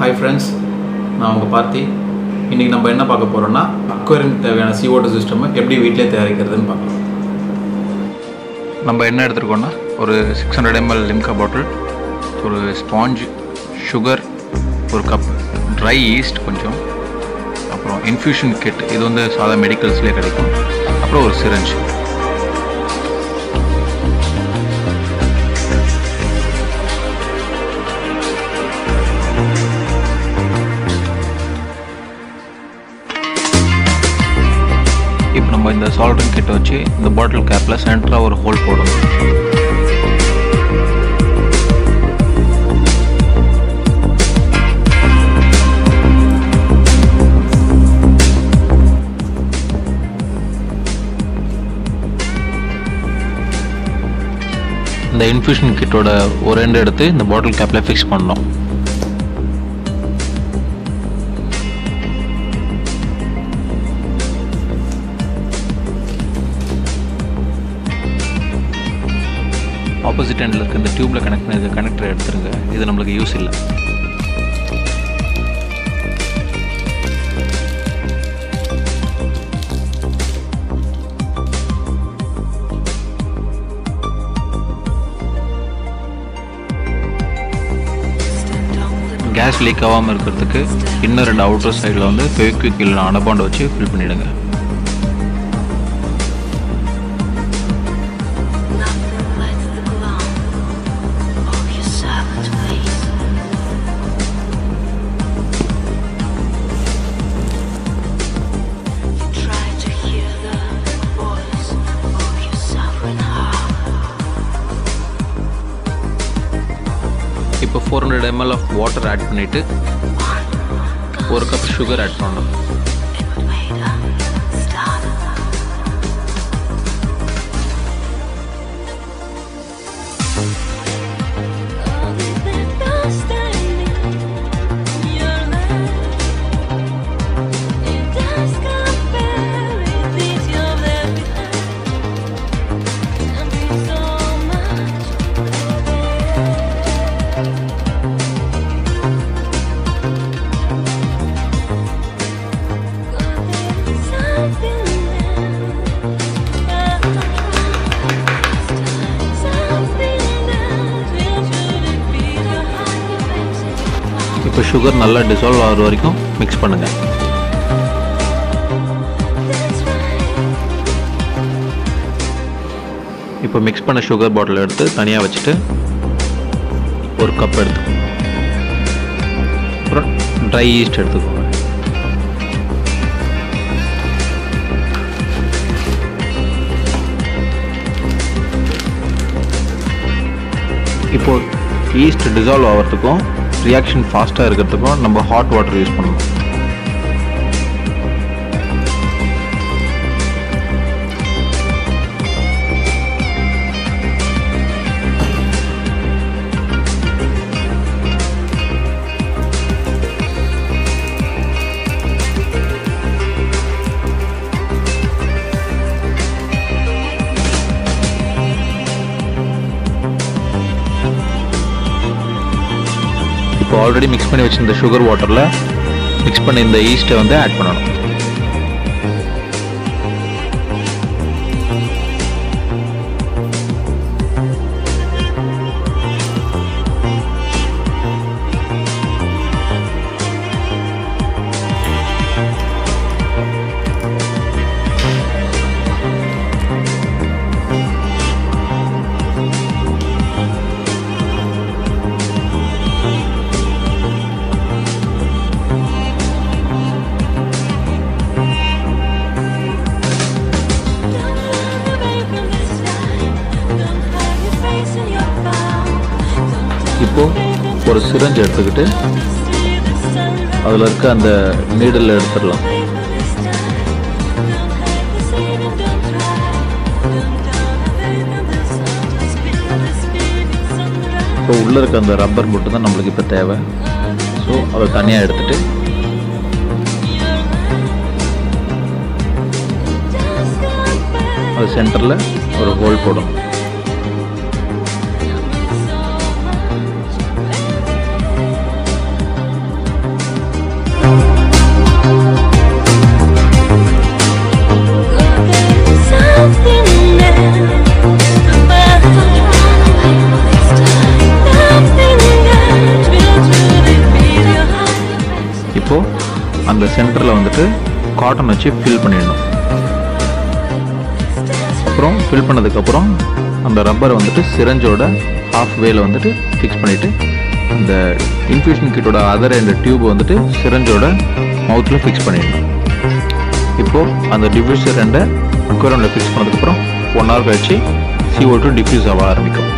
Hi friends நான் உங்கள் பார்த்தி. இன்றைக்கி நம்ம என்ன பார்க்க போகிறோன்னா அக்வேரியம் தேவையான சி ஓட்டர் சிஸ்டமை எப்படி வீட்டிலே தயாரிக்கிறதுன்னு பார்க்கலாம். நம்ம என்ன எடுத்துருக்கோன்னா ஒரு six hundred ML Limca bottle ஒரு ஸ்பாஞ்ச் சுகர் ஒரு கப் ட்ரை ஈஸ்ட் கொஞ்சம் அப்புறம் இன்ஃப்யூஷன் கிட் இது வந்து சாதா மெடிக்கல்ஸ்லேயே கிடைக்கும். அப்புறம் ஒரு சிரஞ்சு இப்போ நம்ம இந்த சால்ட்ரிங் கிட்ட வச்சு இந்த பாட்டில் கேப்பில் சென்டராக ஒரு ஹோல் போடணும். இந்த இன்ஃபியூஷன் கிட்டோட ஒரு ரெண்டு எடுத்து இந்த பாட்டில் கேப்பில் ஃபிக்ஸ் பண்ணோம் ஆப்போசிட் எண்டில் இருக்க இந்த டியூப்பில் கனெக்ட் பண்ணி கனெக்டர் எடுத்துருங்க. இது நம்மளுக்கு யூஸ் இல்லை. கேஸ் லீக் ஆகாமல் இருக்கிறதுக்கு இன்னும் ரெண்டு அவுட்டர் சைடில் வந்து ஃபெவிக்விக் இல்லை அனபாண்ட் வச்சு ஃபில் பண்ணிவிடுங்க four hundred ML of water add பண்ணிவிட்டு ஒரு கப் சுகர் ஆட் பண்ணணும். இப்போ சுகர் நல்லா டிசால்வ் ஆகிற வரைக்கும் மிக்ஸ் பண்ணுங்கள் இப்போ மிக்ஸ் பண்ண சுகர் பாட்டில் எடுத்து தனியாக வச்சுட்டு ஒரு கப் எடுத்துக்கோங்க அப்புறம் ட்ரை ஈஸ்ட் எடுத்துக்கோங்க. இப்போ ஈஸ்ட் டிசால்வ் ஆகிறதுக்கும் ரியாக்ஷன் ஃபாஸ்ட்டாக இருக்கிறதுக்கும் நம்ம ஹாட் வாட்டர் யூஸ் பண்ணணும். இப்போ ஆல்ரெடி மிக்ஸ் பண்ணி வச்சிருந்த சுகர் வாட்டரில் மிக்ஸ் பண்ணி இந்த ஈஸ்ட்டை வந்து ஆட் பண்ணணும். ஒரு சிரஞ்ச் எடுத்துக்கிட்டு அதில் இருக்க அந்த நீடில் எடுத்துடலாம். இப்போ உள்ளே இருக்க அந்த ரப்பர் மட்டும் தான் நம்மளுக்கு இப்போ தேவை. ஸோ அதை தனியாக எடுத்துகிட்டு அது சென்டரில் ஒரு ஹோல் போடணும். இந்த சென்டரில் வந்துட்டு காட்டன் வச்சு ஃபில் பண்ணிடணும். அப்புறம் ஃபில் பண்ணதுக்கப்புறம் அந்த ரப்பரை வந்துட்டு சிரஞ்சோட ஹாஃப் வேல வந்துட்டு ஃபிக்ஸ் பண்ணிவிட்டு அந்த இன்ஃபியூஷன் கிட்டோட அதர் எண்ட் டியூப் வந்துட்டு சிரஞ்சோட மவுத்தில் ஃபிக்ஸ் பண்ணிடணும். இப்போது அந்த டிஃப்யூசர் ரெண்டை அக்வரமில் ஃபிக்ஸ் பண்ணதுக்கப்புறம் ஒன் ஹவர் கழிச்சு சிஓ டூ டிஃப்யூஸ் ஆக ஆரம்பிக்கும்.